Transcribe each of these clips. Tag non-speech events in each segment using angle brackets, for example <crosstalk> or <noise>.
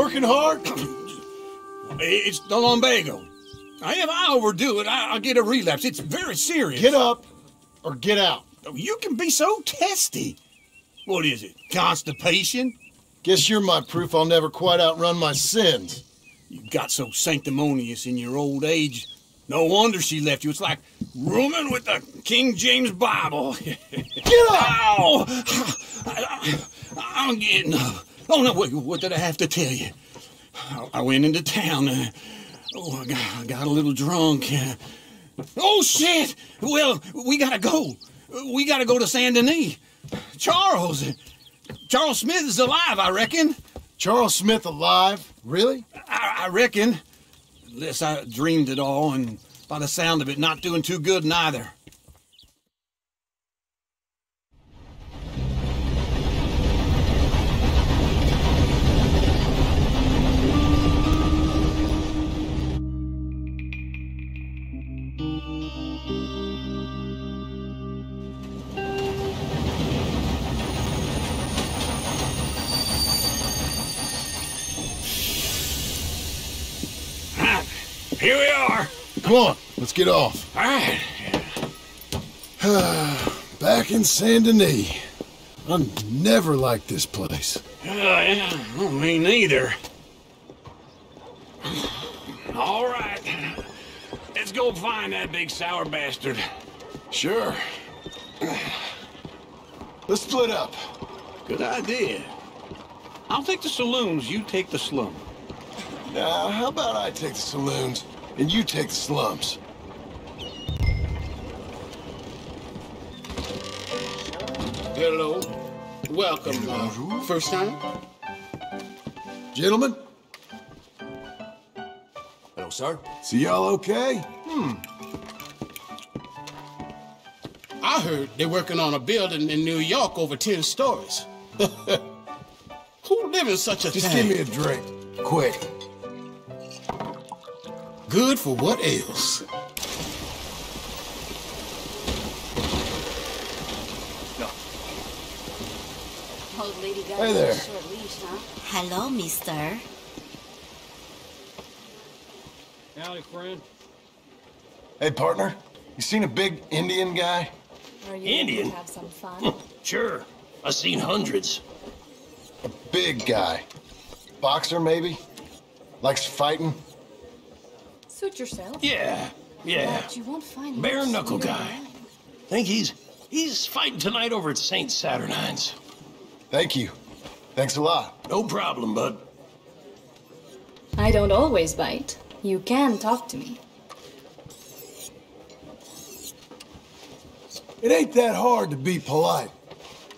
working hard? <clears throat> It's the lumbago. If I overdo it, I, will get a relapse. It's very serious. Get up or get out. Oh, you can be so testy. What is it? Constipation? Guess you're my proof I'll never quite outrun my sins. You got so sanctimonious in your old age. No wonder she left you. It's like rooming with the King James Bible. <laughs> Get up! Ow! <sighs> I, am getting up. Oh, no, wait, what did I have to tell you? I went into town. Uh, oh, I got, I got, a little drunk. Uh, oh, shit! Well, we gotta go. We gotta go to Saint Denis. Charles, Charles Smith is alive, I reckon. Charles Smith alive? Really? I, I reckon. Unless I dreamed it all, and by the sound of it, not doing too good neither. Here we are. Come on, let's get off. All right. <sighs> Back in Saint Denis. I never liked this place. Uh, yeah, me neither. All right. Let's go find that big sour bastard. Sure. Let's split up. Good idea. I'll take the saloons, you take the slum. Now, how about I take the saloons and you take the slums? Hello. Welcome. Uh, first time? Gentlemen? Hello, sir. See y'all okay? Hmm. I heard they're working on a building in New York over 10 stories. <laughs> Who live in such a Just thing? give me a drink. Quick. Good for what else? Hey there. Hello, mister. Howdy, friend. Hey, partner. You seen a big Indian guy? Are you Indian? have some fun? Sure. I've seen hundreds. A big guy. Boxer, maybe? Likes fighting? Suit yourself. Yeah, yeah. But you won't find Bare knuckle guy. line. Think he's he's fighting tonight over at St. Saturnine's. Thank you. Thanks a lot. No problem, bud. I don't always bite. You can talk to me. It ain't that hard to be polite.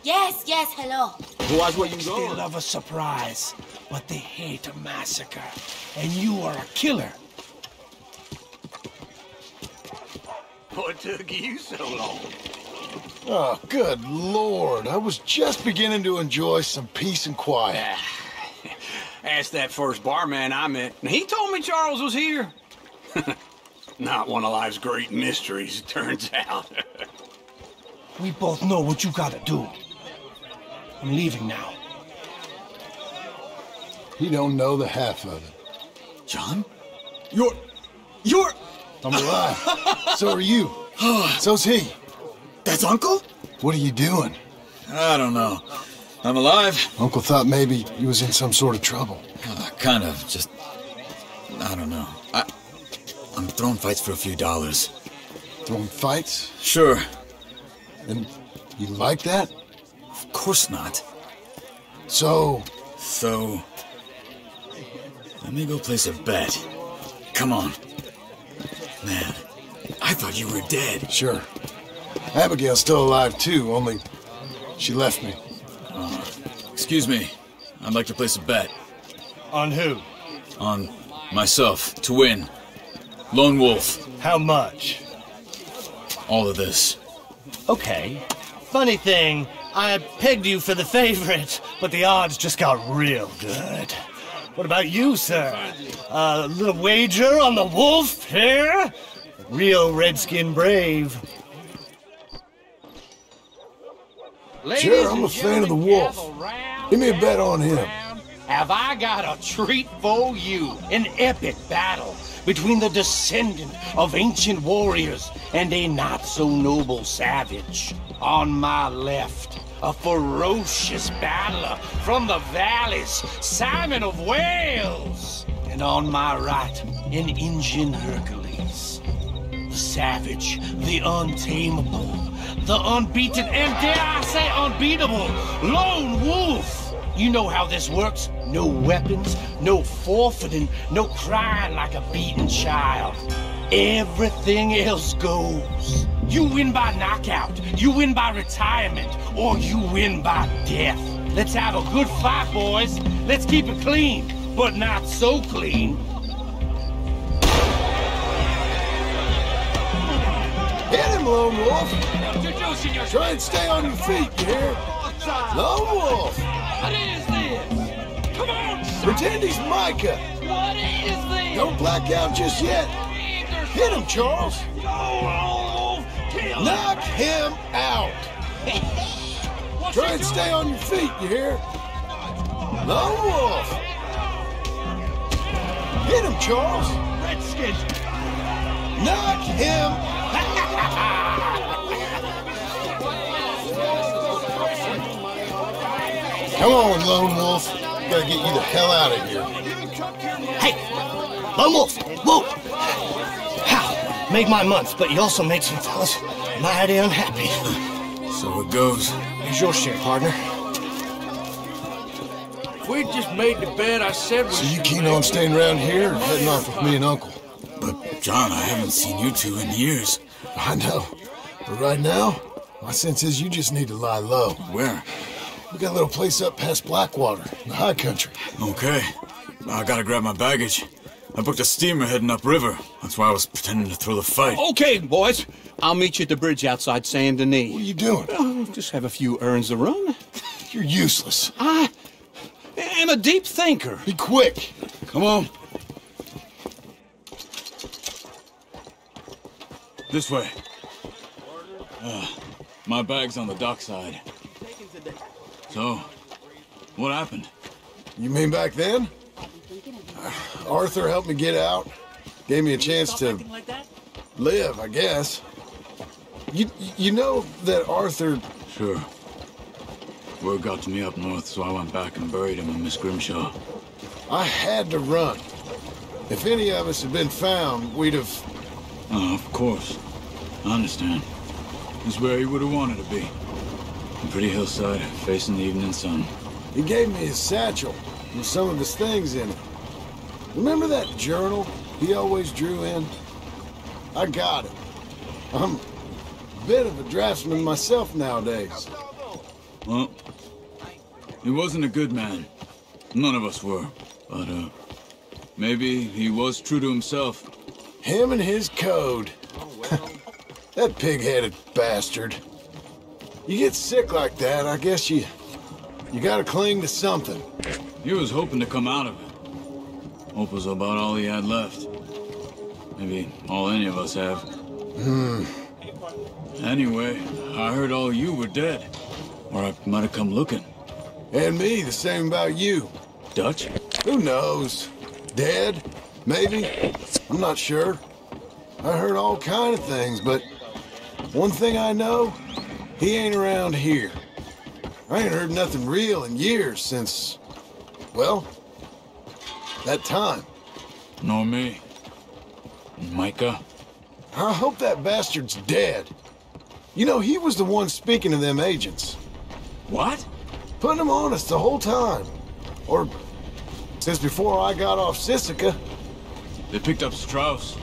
Yes, yes, hello. Watch where you They love a surprise, but they hate a massacre. And you are a killer. What took you so long? Oh, good lord. I was just beginning to enjoy some peace and quiet. <sighs> Asked that first barman I met, and he told me Charles was here. <laughs> Not one of life's great mysteries, it turns out. <laughs> We both know what you gotta do. I'm leaving now. He don't know the half of it. John? You're... You're... I'm alive. so are you. So's he. That's Uncle? What are you doing? I don't know. I'm alive. Uncle thought maybe he was in some sort of trouble. Uh, kind of. Just. I don't know. I. I'm throwing fights for a few dollars. Throwing fights? Sure. And you like that? Of course not. So, So. Let me go place a bet. Come on. Man, I thought you were dead. sure. Abigail's still alive too, only she left me. Uh, excuse me. I'd like to place a bet On who? on myself to win. Lone Wolf. How much? All of this. Okay. Funny thing, I pegged you for the favorite, but the odds just got real good. What about you, sir? A little wager on the wolf here? Real redskin brave. Sure, I'm a fan of the wolf. Give me a bet on him. have I got a treat for you. An epic battle between the descendant of ancient warriors and a not-so-noble savage. On my left, a ferocious battler from the valleys, Simon of Wales. And on my right, an Indian Hercules. The savage, the untamable, the unbeaten, and dare I say unbeatable, Lone Wolf. You know how this works. No weapons, no forfeiting, no crying like a beaten child. Everything else goes. You win by knockout, you win by retirement, or you win by death. Let's have a good fight, boys. Let's keep it clean, but not so clean. Hit him, Lone Wolf. Try and stay on your feet, you hear? Lone Wolf. What is this? Come on! Pretend he's Micah. What is this? Don't black out just yet. Hit him, Charles. Knock him out. <laughs> Try and stay on your feet, you hear? Lone Wolf. Hit him, Charles. Redskins! Knock him Come on, Lone Wolf. Gotta get you the hell out of here. Hey, Lone Wolf, whoa! How? Make my month, but you also made some fellas mighty unhappy. So it goes. Here's your share, partner. If we just made the bed I said we So you keen on staying around here or heading off with me and Uncle? But, John, I haven't seen you two in years. I know. But right now, my sense is you just need to lie low. Where? We got a little place up past Blackwater, in the high country. Okay. I gotta grab my baggage. I booked a steamer heading upriver. That's why I was pretending to throw the fight. Okay, boys. I'll meet you at the bridge outside Saint Denis. What are you doing? Oh, just have a few errands to run. <laughs> You're useless. I am a deep thinker. Be quick. Come on. This way. Uh, my bag's on the dockside. So, what happened? You mean back then? Uh, Arthur helped me get out. Gave me a chance to live, I guess. You you know that Arthur Sure. Word got to me up north, so I went back and buried him in Miss Grimshaw. I had to run. If any of us had been found, we'd have Oh, of course. I understand. It's where he would have wanted to be. A pretty hillside, facing the evening sun. He gave me his satchel with some of his things in it. Remember that journal he always drew in? I got it. I'm a bit of a draftsman myself nowadays. Well, he wasn't a good man. None of us were. But, uh, maybe he was true to himself. Him and his code. <laughs> that pig-headed bastard. You get sick like that, I guess you... You gotta cling to something. He was hoping to come out of it. Hope was about all he had left. Maybe all any of us have. Hmm. Anyway, I heard all you were dead. Or I might have come looking. And me, the same about you. Dutch? Who knows? Dead? Maybe? I'm not sure. I heard all kind of things, but one thing I know, he ain't around here. I ain't heard nothing real in years since, well, that time. Nor me. Micah? I hope that bastard's dead. You know, he was the one speaking to them agents. What? Putting them on us the whole time. Or since before I got off Sisika. They picked up Strauss.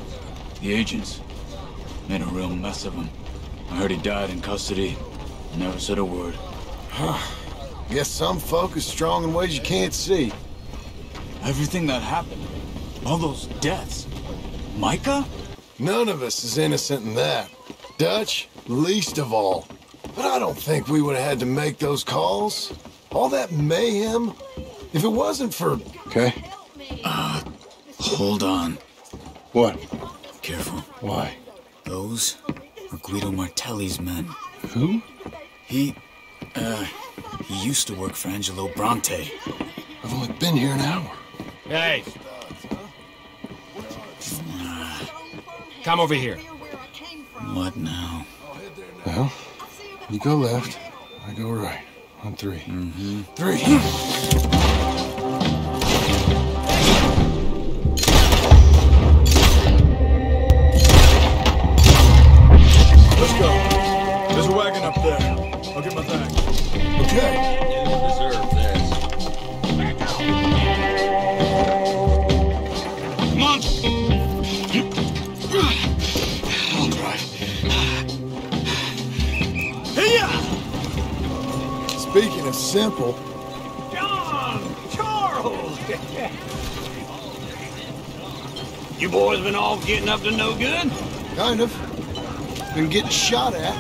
The agents. Made a real mess of him. I heard he died in custody. Never said a word. <sighs> Guess some folk is strong in ways you can't see. Everything that happened. All those deaths. Micah? None of us is innocent in that. Dutch, least of all. But I don't think we would have had to make those calls. All that mayhem. If it wasn't for... Okay. Hold on. What? Careful. Why? Those are Guido Martelli's men. Who? He, uh, he used to work for Angelo Bronte. I've only been here an hour. Hey. Come over here. What now? Well, you go left, I go right. On 3 Mm-hmm. Three. Speaking of simple, John! Charles! you boys been all getting up to no good? kind of. Been getting shot at.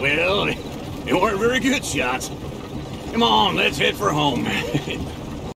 Well, they weren't very good shots. Come on, let's head for home. <laughs>